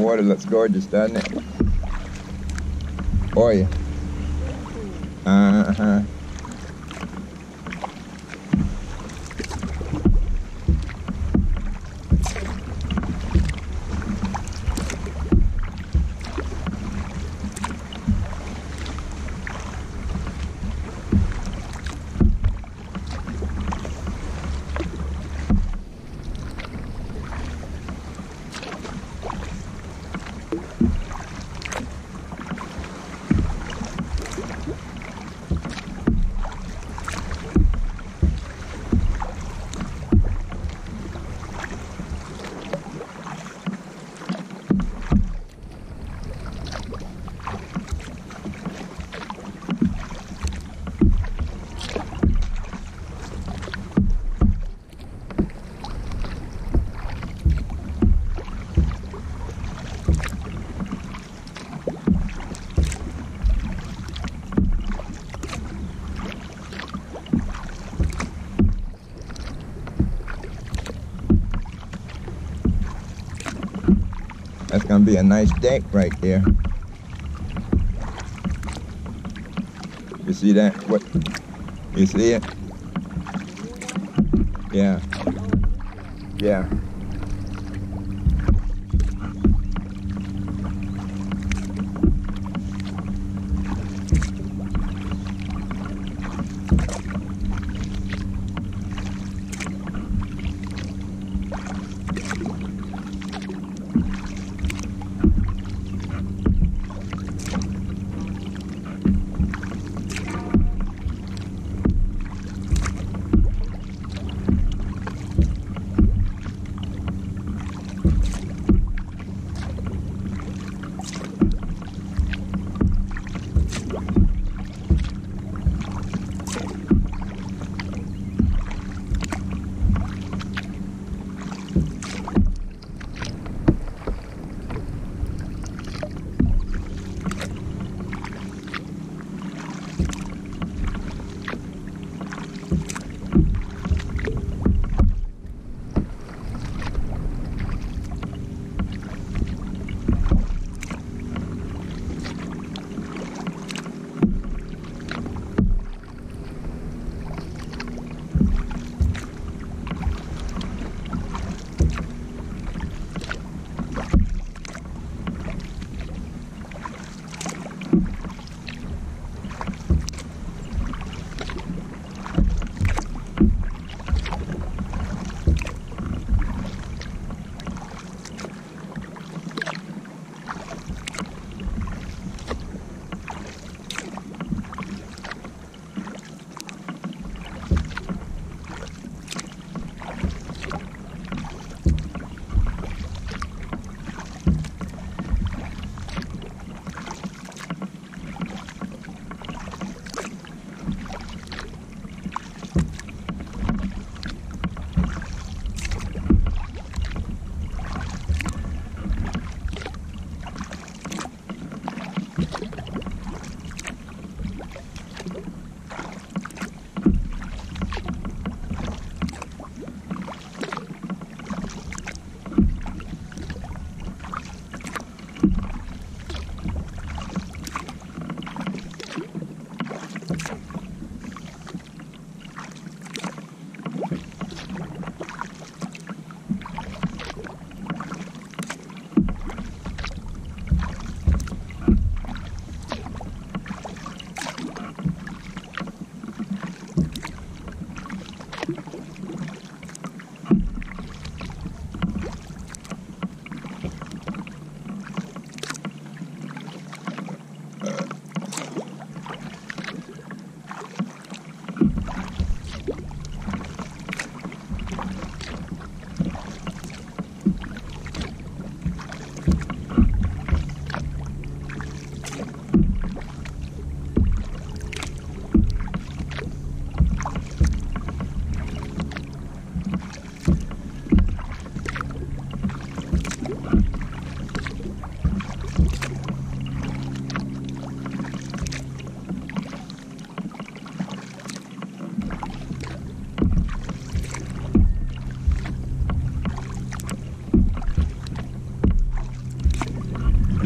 Water looks gorgeous, doesn't it? Oh, yeah. Uh-huh. That's gonna be a nice deck right there. You see that? What? You see it? Yeah. Yeah.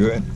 Good.